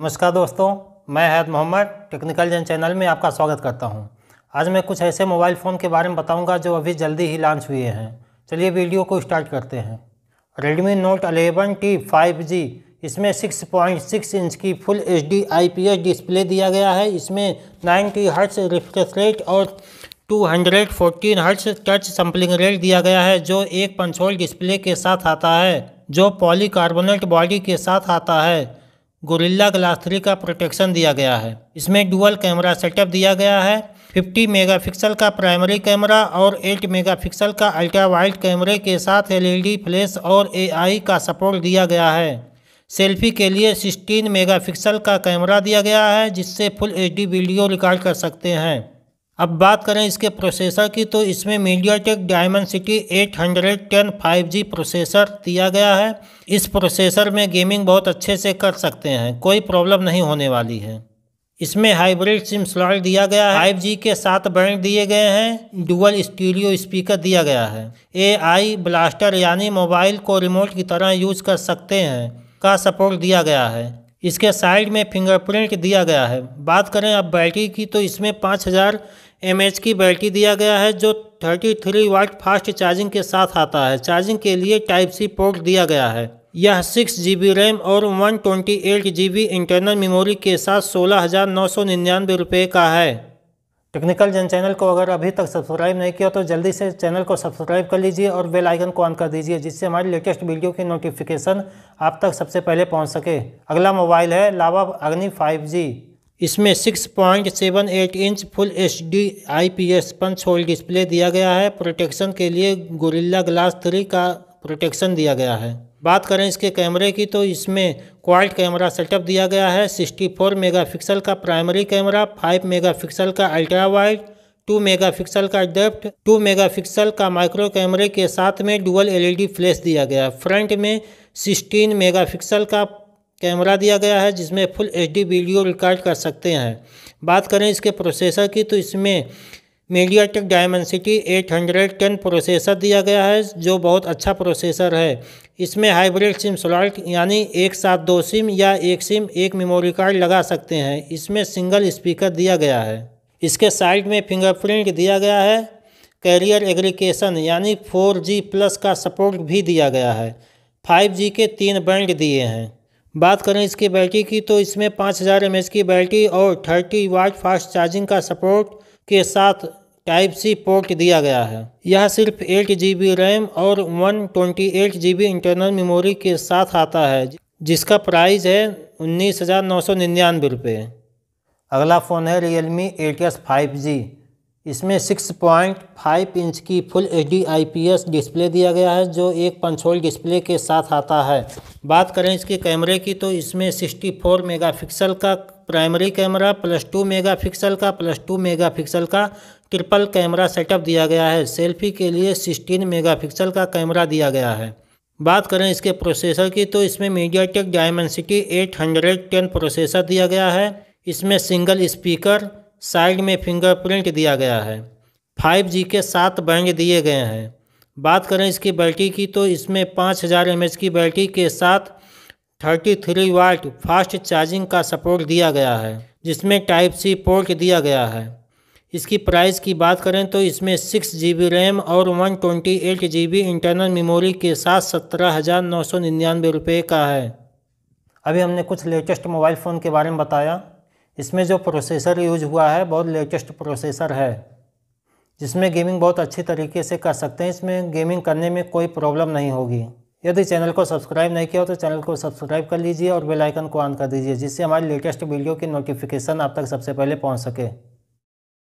नमस्कार दोस्तों, मैं हैद मोहम्मद, टेक्निकल जन चैनल में आपका स्वागत करता हूँ। आज मैं कुछ ऐसे मोबाइल फ़ोन के बारे में बताऊँगा जो अभी जल्दी ही लॉन्च हुए हैं। चलिए वीडियो को स्टार्ट करते हैं। Redmi Note 11T 5G इसमें 6.6 इंच की फुल एच डी डिस्प्ले दिया गया है। इसमें 90 हर्ट्स रिफ्रेश रेट और 214 हर्ट्स टच सैम्पलिंग रेट दिया गया है, जो एक पंचोल डिस्प्ले के साथ आता है, जो पॉलीकार्बोनेट बॉडी के साथ आता है। गोरिल्ला ग्लास थ्री का प्रोटेक्शन दिया गया है। इसमें डुअल कैमरा सेटअप दिया गया है 50 मेगापिक्सल का प्राइमरी कैमरा और 8 मेगापिक्सल का अल्ट्रा वाइड कैमरे के साथ एलईडी फ्लैश और एआई का सपोर्ट दिया गया है। सेल्फी के लिए 16 मेगापिक्सल का कैमरा दिया गया है, जिससे फुल एचडी वीडियो रिकॉर्ड कर सकते हैं। अब बात करें इसके प्रोसेसर की तो इसमें मीडियाटेक डायमेंसिटी 810 5G प्रोसेसर दिया गया है। इस प्रोसेसर में गेमिंग बहुत अच्छे से कर सकते हैं, कोई प्रॉब्लम नहीं होने वाली है। इसमें हाइब्रिड सिम स्लॉट दिया गया है। 5G के सात बैंड दिए गए हैं डुअल स्टीरियो स्पीकर दिया गया है। ए आई ब्लास्टर यानी मोबाइल को रिमोट की तरह यूज़ कर सकते हैं, का सपोर्ट दिया गया है। इसके साइड में फिंगरप्रिंट दिया गया है। बात करें अब बैटरी की तो इसमें 5000 एमएच की बैटरी दिया गया है, जो 33 वाट फास्ट चार्जिंग के साथ आता है। चार्जिंग के लिए टाइप सी पोर्ट दिया गया है। यह सिक्स जी बी रैम और one twenty eight G B internal memory के साथ सोलह हज़ार नौ सौ निन्यानवे रुपये का है। टेक्निकल जन चैनल को अगर अभी तक सब्सक्राइब नहीं किया तो जल्दी से चैनल को सब्सक्राइब कर लीजिए और बेल आइकन को ऑन कर दीजिए, जिससे हमारी लेटेस्ट वीडियो की नोटिफिकेशन आप तक सबसे पहले पहुँच सके। अगला मोबाइल है लावा अग्नि 5G इसमें 6.78 inch full H D I P S punch hole display दिया गया है। प्रोटेक्शन के लिए गोरिल्ला ग्लास थ्री का प्रोटेक्शन दिया गया है। बात करें इसके कैमरे की तो इसमें क्वाड कैमरा सेटअप दिया गया है। 64 मेगापिक्सल का प्राइमरी कैमरा 5 मेगापिक्सल का अल्ट्रा वाइड 2 मेगापिक्सल का डेप्थ 2 मेगापिक्सल का माइक्रो कैमरे के साथ में डुअल एलईडी फ्लैश दिया गया फ्रंट में 16 मेगापिक्सल का कैमरा दिया गया है जिसमें फुल एचडी वीडियो रिकॉर्ड कर सकते हैं। बात करें इसके प्रोसेसर की तो इसमें मीडिया मीडियाटेक डायमेंसिटी 810 प्रोसेसर दिया गया है, जो बहुत अच्छा प्रोसेसर है। इसमें हाइब्रिड सिम स्लॉट, यानी एक साथ दो सिम या एक सिम, एक मेमोरी कार्ड लगा सकते हैं। इसमें सिंगल स्पीकर दिया गया है। इसके साइड में फिंगरप्रिंट दिया गया है। कैरियर एग्रीकेशन, यानी 4G प्लस का सपोर्ट भी दिया गया है। 5G के तीन बैंड दिए हैं। बात करें इसकी बैटरी की तो इसमें 5000 हज़ार की बैटरी और 30 वाट फास्ट चार्जिंग का सपोर्ट के साथ टाइप सी पोर्ट दिया गया है। यह सिर्फ़ एट जी रैम और one twenty eight G internal memory के साथ आता है, जिसका प्राइस है उन्नीस हज़ार नौ सौ निन्यानवे रुपये। अगला फ़ोन है Realme eight S five G इसमें 6.5 इंच की फुल एच डी डिस्प्ले दिया गया है, जो एक पंचोल डिस्प्ले के साथ आता है। बात करें इसके कैमरे की तो इसमें 64 मेगापिक्सल का primary camera plus two megapixel का प्लस टू मेगापिक्सल का ट्रिपल कैमरा सेटअप दिया गया है। सेल्फी के लिए 16 मेगापिक्सल का कैमरा दिया गया है। बात करें इसके प्रोसेसर की तो इसमें मीडियाटेक डायमेंसिटी 810 प्रोसेसर दिया गया है। इसमें सिंगल स्पीकर साइड में फिंगरप्रिंट दिया गया है। 5G के सात बैंड दिए गए हैं। बात करें इसकी बैटरी की तो इसमें 5000 हज़ार की बैटरी के साथ 33 वाट फास्ट चार्जिंग का सपोर्ट दिया गया है, जिसमें टाइप सी पोर्ट दिया गया है। इसकी प्राइस की बात करें तो इसमें सिक्स जी बी रैम और one twenty eight G B internal memory के साथ सत्रह हज़ार नौ सौ निन्यानवे रुपये का है। अभी हमने कुछ लेटेस्ट मोबाइल फ़ोन के बारे में बताया। इसमें जो प्रोसेसर यूज़ हुआ है, बहुत लेटेस्ट प्रोसेसर है, जिसमें गेमिंग बहुत अच्छी तरीके से कर सकते हैं। इसमें गेमिंग करने में कोई प्रॉब्लम नहीं होगी। यदि चैनल को सब्सक्राइब नहीं किया हो तो चैनल को सब्सक्राइब कर लीजिए और बेल आइकन को ऑन कर दीजिए, जिससे हमारी लेटेस्ट वीडियो की नोटिफिकेशन आप तक सबसे पहले पहुँच सके।